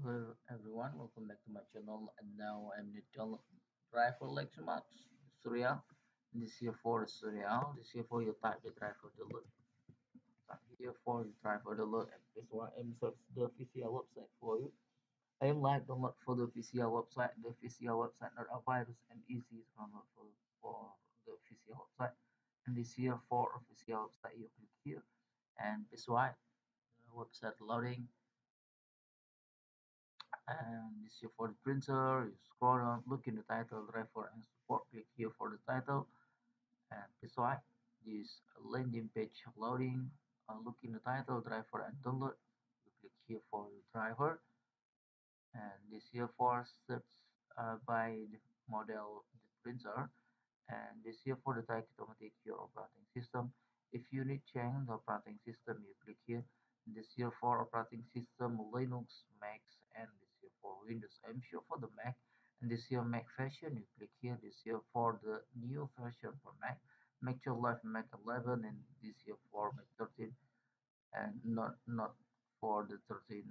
Hello everyone, welcome back to my channel and now I'm the channel driver Lexmark Surya. This here for Surya, this here for you type the driver the look. Type here for you driver the look and this one I'm search the VCL website for you. I am like download for the VCL website. The VCL website not a virus and easy to download for, for the VCL website. And this here for official website you click here and this one uh, website loading and this is for the printer you scroll down look in the title driver and support click here for the title. And this why? This landing page loading uh, look in the title driver and download. You click here for the driver. And this here for search uh, by the model the printer. And this here for the type automatic your operating system. If you need change the operating system you click here. This here for operating system linux mac and here windows i'm sure for the mac. And this here mac version you click here. This here for the new version for mac. Make your life mac 11 and this here for mac 13 and not not for the 13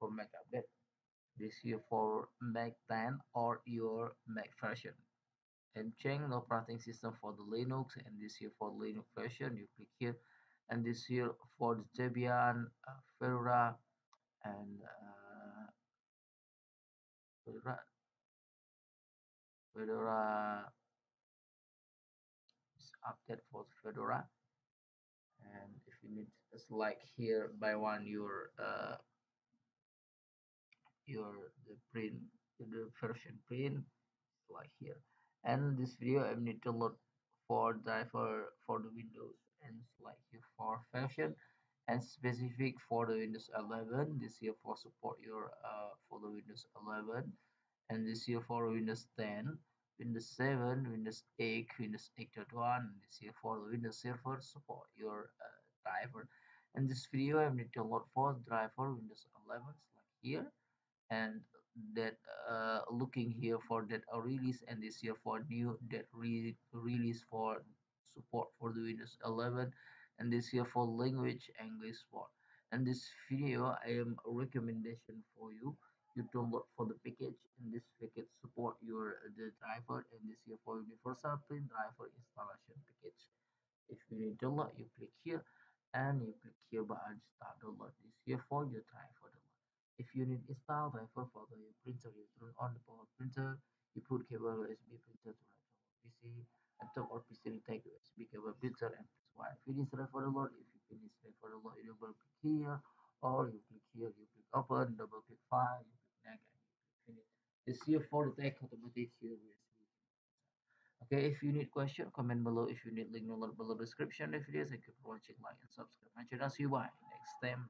for mac update. This here for mac 10 or your mac version. And change the operating system for the Linux. And this here for Linux version you click here. And this here for the Debian, uh, Fedora and uh, Fedora, Fedora update for Fedora. And if you need it's like here by one your uh, your the print the version print like here. And this video I need to load for driver for the Windows and like here for version and specific for the Windows 11 this here for support your uh, for the Windows 11 and this here for Windows 10 Windows 7 Windows 8 Windows 8.1 this here for the Windows Server support your uh, driver. In this video I need to load for driver Windows 11 like here. And that uh, looking here for that release. And this here for new that re release for support for the windows 11 and this here for language english support and this video i am a recommendation for you. You download for the package and this package support your uh, the driver and this here for universal print driver installation package. If you need download you click here and you click here button start download. This here for your driver if you need install driver for the printer, you turn on the power printer, you put cable USB printer to right PC, and top or PC will take USB cable printer and press Y. Finish driver load. If you finish driver load, you double click here, or you click here, you click open, double click file, you click next, and you click finish. This here for the take automatic here. Okay, if you need question, comment below. If you need link, below description the video. Thank you for watching, like and subscribe my channel. See you bye next time.